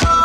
Bye.